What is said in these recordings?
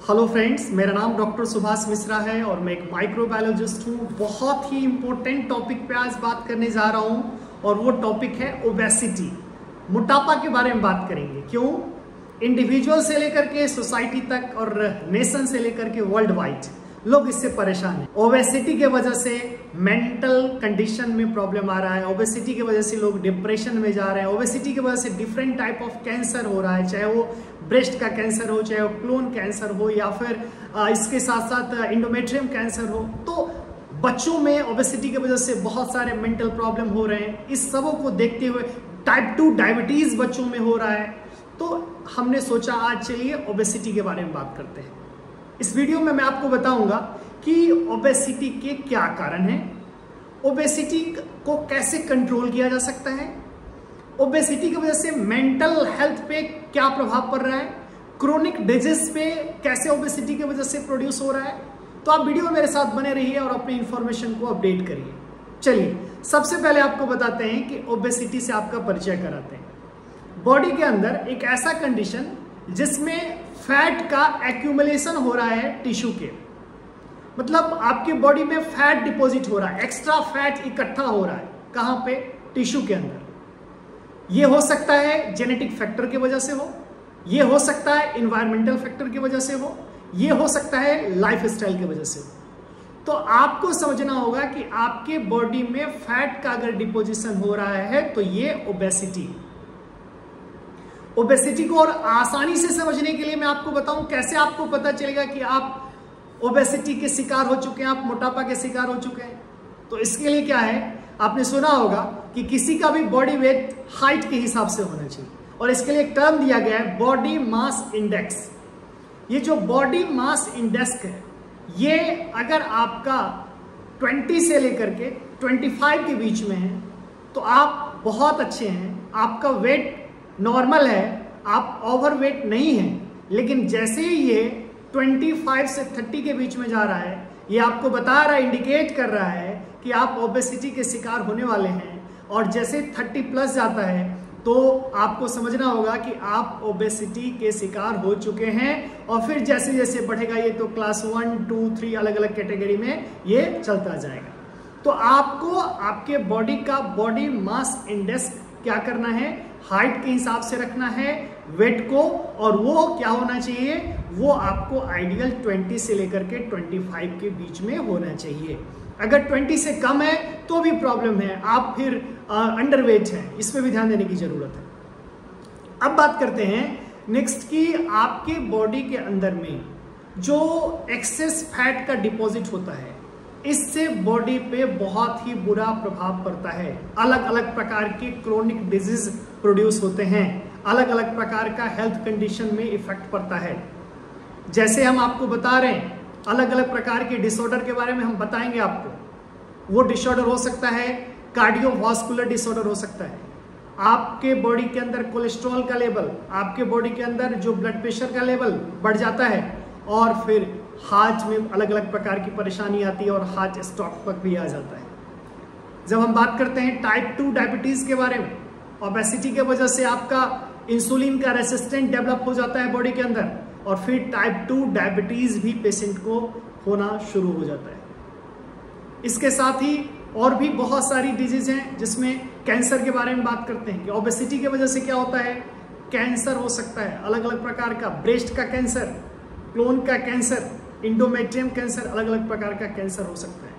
Hello friends मेरा नाम doctor Subhash Mishra है और मैं एक माइक्रोबायोलॉजिस्ट हूँ। बहुत ही इम्पोर्टेंट टॉपिक पे आज बात करने जा रहा हूँ और वो टॉपिक है ओबेसिटी मोटापा के बारे में बात करेंगे। क्यों? इंडिविजुअल से लेकर के सोसाइटी तक और नेशन से लेकर के वर्ल्ड वाइड लोग इससे परेशान हैं। ओबेसिटी के वजह से मेंटल कंडीशन में प्रॉब्लम आ रहा है। ओबेसिटी की वजह से लोग डिप्रेशन में जा रहे हैं। ओबेसिटी की वजह से डिफरेंट टाइप ऑफ़ कैंसर हो रहा है। चाहे वो ब्रेस्ट का कैंसर हो, चाहे वो क्लोन कैंसर हो, या फिर इसके साथ साथ इंडोमेट्रियम कैंसर हो। तो बच्चों में ओबेसिटी की वजह से बहुत सारे मेंटल प्रॉब्लम हो रहे हैं। इस सबों को देखते हुए टाइप टू डायबिटीज़ बच्चों में हो रहा है। तो हमने सोचा आज चलिए ओबेसिटी के बारे में बात करते हैं। इस वीडियो में मैं आपको बताऊँगा कि ओबेसिटी के क्या कारण हैं ओबेसिटी को कैसे कंट्रोल किया जा सकता है ओबेसिटी की वजह से मेंटल हेल्थ पे क्या प्रभाव पड़ रहा है क्रोनिक डिज़ीज़ पे कैसे ओबेसिटी की वजह से प्रोड्यूस हो रहा है। तो आप वीडियो में मेरे साथ बने रहिए और अपनी इंफॉर्मेशन को अपडेट करिए। चलिए, सबसे पहले आपको बताते हैं कि ओबेसिटी से आपका परिचय कराते हैं। बॉडी के अंदर एक ऐसा कंडीशन जिसमें फैट का एक्यूमुलेशन हो रहा है टिश्यू के। मतलब आपके बॉडी में फैट डिपॉजिट हो रहा है, एक्स्ट्रा फैट इकट्ठा हो रहा है, कहाँ पे? टिश्यू के अंदर। यह हो सकता है जेनेटिक फैक्टर की वजह से हो यह हो सकता है इन्वायरमेंटल फैक्टर की वजह से हो यह हो सकता है लाइफ स्टाइल की वजह से हो। तो आपको समझना होगा कि आपके बॉडी में फैट का अगर डिपोजिशन हो रहा है तो ये ओबेसिटी ओबेसिटी को और आसानी से समझने के लिए मैं आपको बताऊँ कैसे आपको पता चलेगा कि आप ओबेसिटी के शिकार हो चुके हैं, आप मोटापा के शिकार हो चुके हैं। तो इसके लिए क्या है, आपने सुना होगा कि किसी का भी बॉडी वेट हाइट के हिसाब से होना चाहिए। और इसके लिए एक टर्म दिया गया है बॉडी मास इंडेक्स ये जो बॉडी मास इंडेक्स है, ये अगर आपका 20 से लेकर के 25 के बीच में है तो आप बहुत अच्छे हैं, आपका वेट नॉर्मल है, आप ओवरवेट नहीं हैं, लेकिन जैसे ही ये 25 से 30 के बीच में जा रहा है, ये आपको बता रहा है इंडिकेट कर रहा है कि आप ओबेसिटी के शिकार होने वाले हैं, और जैसे 30 प्लस जाता है तो आपको समझना होगा कि आप ओबेसिटी के शिकार हो चुके हैं, और फिर जैसे जैसे बढ़ेगा ये तो क्लास वन टू थ्री अलग अलग कैटेगरी में ये चलता जाएगा। तो आपको आपके बॉडी का बॉडी मास इंडेक्स क्या करना है? हाइट के हिसाब से रखना है वेट को, और वो क्या होना चाहिए? वो आपको आइडियल 20 से लेकर के 25 के बीच में होना चाहिए। अगर 20 से कम है तो भी प्रॉब्लम है। आप फिर अंडरवेट है। पर भी ध्यान देने की ज़रूरत है। अब बात करते हैं नेक्स्ट की आपके बॉडी के अंदर में जो एक्सेस फैट का डिपॉजिट होता है। इससे बॉडी पे बहुत ही बुरा प्रभाव पड़ता है। अलग अलग प्रकार के क्रोनिक डिज़ीज़ प्रोड्यूस होते हैं। अलग अलग प्रकार का हेल्थ कंडीशन में इफ़ेक्ट पड़ता है। जैसे हम आपको बता रहे हैं अलग अलग प्रकार के डिसऑर्डर के बारे में हम बताएँगे आपको। वो डिसऑर्डर हो सकता है कार्डियोवास्कुलर डिसऑर्डर हो सकता है। आपके बॉडी के अंदर कोलेस्ट्रॉल का लेवल आपके बॉडी के अंदर जो ब्लड प्रेशर का लेवल बढ़ जाता है और फिर हार्ट में अलग अलग प्रकार की परेशानी आती है और हार्ट स्टॉक पर भी आ जाता है। जब हम बात करते हैं टाइप टू डायबिटीज़ के बारे में ओबेसिटी के वजह से आपका इंसुलिन का रेसिस्टेंट डेवलप हो जाता है बॉडी के अंदर और फिर टाइप टू डायबिटीज़ भी पेशेंट को होना शुरू हो जाता है। इसके साथ ही और भी बहुत सारी डिज़ीज़ हैं जिसमें कैंसर के बारे में बात करते हैं कि ओबेसिटी की वजह से क्या होता है? कैंसर हो सकता है। अलग अलग प्रकार का ब्रेस्ट का कैंसर क्लोन का कैंसर इंडोमेट्रियम कैंसर अलग अलग प्रकार का कैंसर हो सकता है।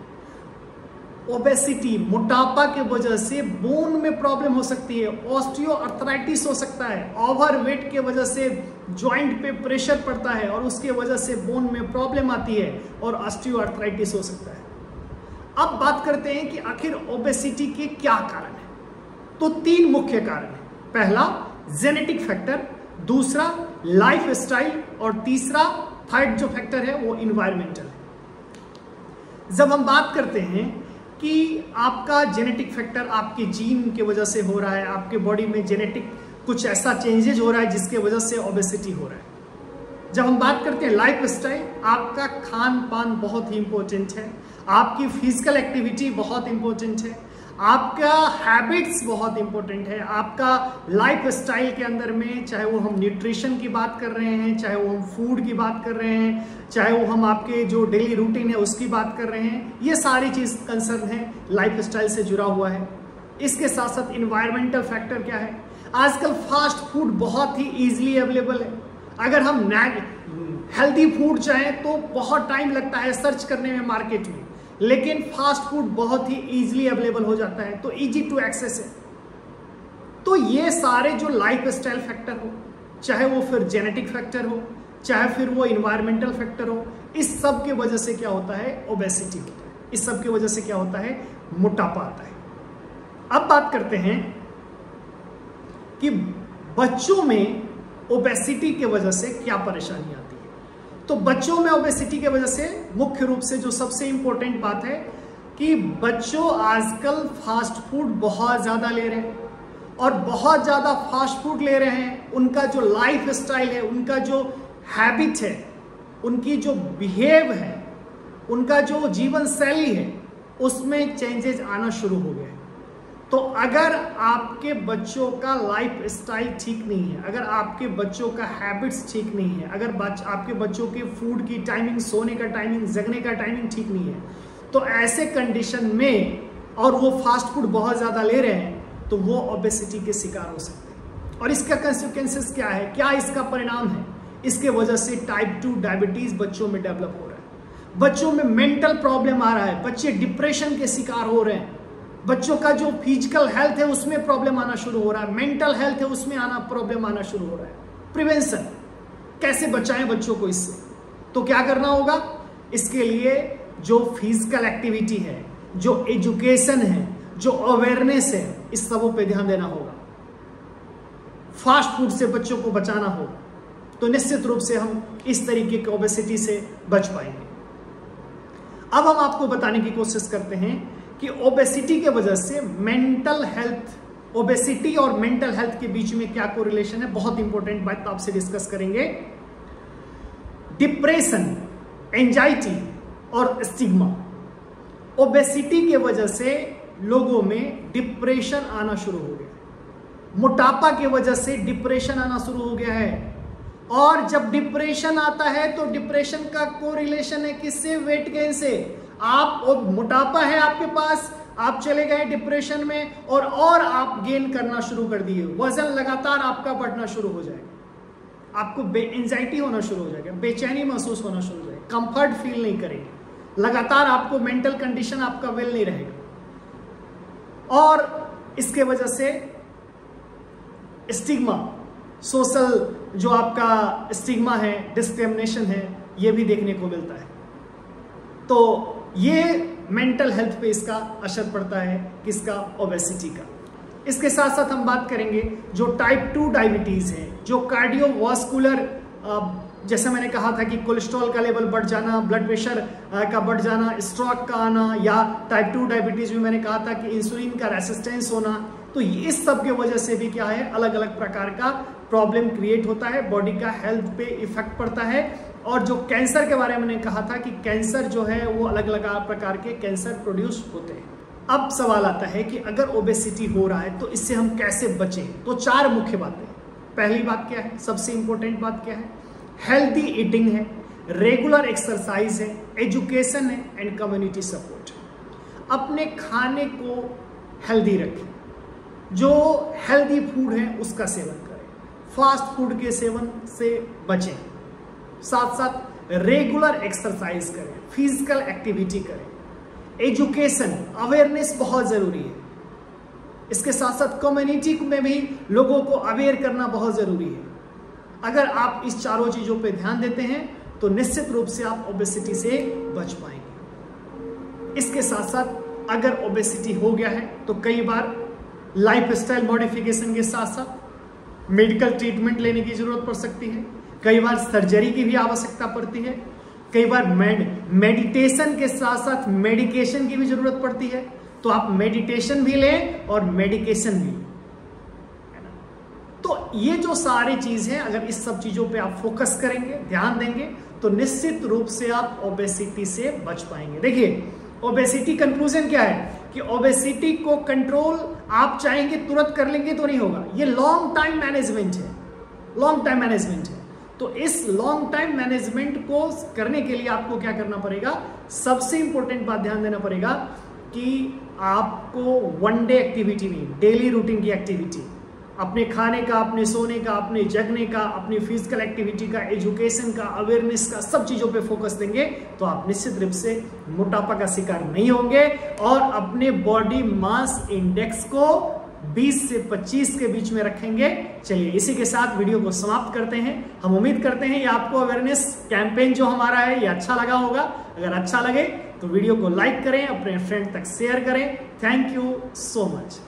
ओबेसिटी मोटापा के वजह से बोन में प्रॉब्लम हो सकती है ऑस्टियो अर्थराइटिस हो सकता है ओवर वेट के वजह से ज्वाइंट पे प्रेशर पड़ता है और उसके वजह से बोन में प्रॉब्लम आती है और ऑस्टियो अर्थराइटिस हो सकता है। अब बात करते हैं कि आखिर ओबेसिटी के क्या कारण है। तो तीन मुख्य कारण है। पहला जेनेटिक फैक्टर दूसरा लाइफ स्टाइल और तीसरा थर्ड जो फैक्टर है, वो इन्वायरमेंटल है. जब हम बात करते हैं कि आपका जेनेटिक फैक्टर आपके जीन के वजह से हो रहा है, आपके बॉडी में जेनेटिक कुछ ऐसा चेंजेज हो रहा है जिसके वजह से ओबेसिटी हो रहा है. जब हम बात करते हैं लाइफ स्टाइल आपका खान पान बहुत ही इंपॉर्टेंट है. आपकी फ़िज़िकल एक्टिविटी बहुत इंपॉर्टेंट है. आपका हैबिट्स बहुत इंपॉर्टेंट है। आपका लाइफ स्टाइल के अंदर में, चाहे वो हम न्यूट्रिशन की बात कर रहे हैं, चाहे वो हम फ़ूड की बात कर रहे हैं, चाहे वो हम आपके जो डेली रूटीन है उसकी बात कर रहे हैं, ये सारी चीज़ कंसर्न है। लाइफ स्टाइल से जुड़ा हुआ है। इसके साथ साथ इन्वायरमेंटल फैक्टर क्या है? आजकल फास्ट फ़ूड बहुत ही ईजिली अवेलेबल है। अगर हम हेल्दी फ़ूड चाहें तो बहुत टाइम लगता है सर्च करने में मार्केट में। लेकिन फास्ट फ़ूड बहुत ही इजीली अवेलेबल हो जाता है तो इजी टू एक्सेस है। तो ये सारे जो लाइफ स्टाइल फैक्टर हो, चाहे वो फिर जेनेटिक फैक्टर हो, चाहे फिर वो इन्वायरमेंटल फैक्टर हो, इस सब के वजह से क्या होता है? ओबेसिटी होता है। इस सब की वजह से क्या होता है? मोटापा आता है। अब बात करते हैं कि बच्चों में ओबेसिटी के वजह से क्या परेशानियाँ तो बच्चों में ओबेसिटी के वजह से मुख्य रूप से जो सबसे इंपॉर्टेंट बात है कि बच्चों आजकल फास्ट फ़ूड बहुत ज़्यादा ले रहे हैं और बहुत ज़्यादा फास्ट फ़ूड ले रहे हैं। उनका जो लाइफ स्टाइल है, उनका जो हैबिट है, उनकी जो बिहेव है, उनका जो जीवन शैली है, उसमें चेंजेस आना शुरू हो गए तो अगर आपके बच्चों का लाइफ स्टाइल ठीक नहीं है अगर आपके बच्चों का हैबिट्स ठीक नहीं है अगर बच, आपके बच्चों के फ़ूड की टाइमिंग सोने का टाइमिंग जगने का टाइमिंग ठीक नहीं है तो ऐसे कंडीशन में और वो फास्ट फ़ूड बहुत ज़्यादा ले रहे हैं तो वो ओबेसिटी के शिकार हो सकते हैं। और इसका कंसिक्वेंसेस क्या है? क्या इसका परिणाम है? इसके वजह से टाइप टू डायबिटीज़ बच्चों में डेवलप हो रहा है। बच्चों में मेंटल प्रॉब्लम आ रहा है बच्चे डिप्रेशन के शिकार हो रहे हैं। बच्चों का जो फ़िज़िकल हेल्थ है, उसमें प्रॉब्लम आना शुरू हो रहा है। मेंटल हेल्थ है, उसमें आना प्रॉब्लम आना शुरू हो रहा है। प्रिवेंशन कैसे बचाएँ बच्चों को इससे? तो क्या करना होगा? इसके लिए जो फ़िज़िकल एक्टिविटी है, जो एजुकेशन है, जो अवेयरनेस है, इस सबों पे ध्यान देना होगा। फास्ट फ़ूड से बच्चों को बचाना होगा। तो निश्चित रूप से हम इस तरीके के ओबेसिटी से बच पाएँगे। अब हम आपको बताने की कोशिश करते हैं कि ओबेसिटी के वजह से मेंटल हेल्थ ओबेसिटी और मेंटल हेल्थ के बीच में क्या कोरिलेशन है? बहुत इंपॉर्टेंट बात आपसे डिस्कस करेंगे। डिप्रेशन एंजाइटी और स्टिग्मा ओबेसिटी के वजह से लोगों में डिप्रेशन आना शुरू हो गया मोटापा के वजह से डिप्रेशन आना शुरू हो गया है। और जब डिप्रेशन आता है तो डिप्रेशन का कोरिलेशन है किससे? वेट गेन से। आप मोटापा है आपके पास, आप चले गए डिप्रेशन में और और आप गेन करना शुरू कर दिए। वज़न लगातार आपका बढ़ना शुरू हो जाएगा। आपको एंजाइटी होना शुरू हो जाएगा, बेचैनी महसूस होना शुरू हो जाएगा। कंफर्ट फील नहीं करेंगे। लगातार आपको मेंटल कंडीशन आपका वेल नहीं रहेगा। और इसके वजह से स्टिग्मा सोशल जो आपका स्टिग्मा है डिस्क्रिमिनेशन है, ये भी देखने को मिलता है। तो ये मेंटल हेल्थ पे इसका असर पड़ता है, किसका? ओबेसिटी का। इसके साथ साथ हम बात करेंगे जो टाइप टू डायबिटीज़ है, जो कार्डियोवास्कुलर जैसे मैंने कहा था कि कोलेस्ट्रॉल का लेवल बढ़ जाना ब्लड प्रेशर का बढ़ जाना स्ट्रोक का आना, या टाइप टू डायबिटीज़ में मैंने कहा था कि इंसुलिन का रेसिस्टेंस होना तो इस सब के वजह से भी क्या है? अलग अलग प्रकार का प्रॉब्लम क्रिएट होता है बॉडी का हेल्थ पे इफ़ेक्ट पड़ता है। और जो कैंसर के बारे में मैंने कहा था कि कैंसर जो है, वो अलग अलग प्रकार के कैंसर प्रोड्यूस होते हैं। अब सवाल आता है कि अगर ओबेसिटी हो रहा है तो इससे हम कैसे बचें? तो चार मुख्य बातें पहली बात क्या है? सबसे इंपॉर्टेंट बात क्या है? हेल्थी ईटिंग है रेगुलर एक्सरसाइज है एजुकेशन है एंड कम्युनिटी सपोर्ट अपने खाने को हेल्दी रखें। जो हेल्दी फ़ूड है, उसका सेवन करें। फास्ट फ़ूड के सेवन से बचें। साथ साथ रेगुलर एक्सरसाइज करें फ़िज़िकल एक्टिविटी करें। एजुकेशन अवेयरनेस बहुत ज़रूरी है। इसके साथ साथ कम्युनिटी में भी लोगों को अवेयर करना बहुत ज़रूरी है। अगर आप इस चारों चीज़ों पर ध्यान देते हैं तो निश्चित रूप से आप ओबेसिटी से बच पाएँगे। इसके साथ साथ अगर ओबेसिटी हो गया है तो कई बार लाइफ स्टाइल मॉडिफिकेशन के साथ साथ मेडिकल ट्रीटमेंट लेने की ज़रूरत पड़ सकती है। कई बार सर्जरी की भी आवश्यकता पड़ती है, कई बार मेड मेडिटेशन के साथ साथ मेडिकेशन की भी ज़रूरत पड़ती है तो आप मेडिटेशन भी लें और मेडिकेशन भी। तो ये जो सारी चीज़ है, अगर इस सब चीज़ों पे आप फोकस करेंगे, ध्यान देंगे तो निश्चित रूप से आप ओबेसिटी से बच पाएँगे। देखिए ओबेसिटी कंक्लूजन क्या है? कि ओबेसिटी को कंट्रोल आप चाहेंगे, तुरंत कर लेंगे तो नहीं होगा। ये लॉन्ग टाइम मैनेजमेंट है। लॉन्ग टाइम मैनेजमेंट है। तो इस लॉन्ग टाइम मैनेजमेंट को करने के लिए आपको क्या करना पड़ेगा? सबसे इंपॉर्टेंट बात ध्यान देना पड़ेगा कि आपको वन डे एक्टिविटी नहीं डेली रूटीन की एक्टिविटी अपने खाने का, अपने सोने का, अपने जगने का, अपनी फ़िज़िकल एक्टिविटी का एजुकेशन का अवेयरनेस का, सब चीज़ों पे फोकस देंगे तो आप निश्चित रूप से मोटापा का शिकार नहीं होंगे और अपने बॉडी मास इंडेक्स को 20 से 25 के बीच में रखेंगे। चलिए, इसी के साथ वीडियो को समाप्त करते हैं। हम उम्मीद करते हैं ये आपको अवेयरनेस कैंपेन जो हमारा है, ये अच्छा लगा होगा। अगर अच्छा लगे तो वीडियो को लाइक करें, अपने फ्रेंड तक शेयर करें। Thank you so much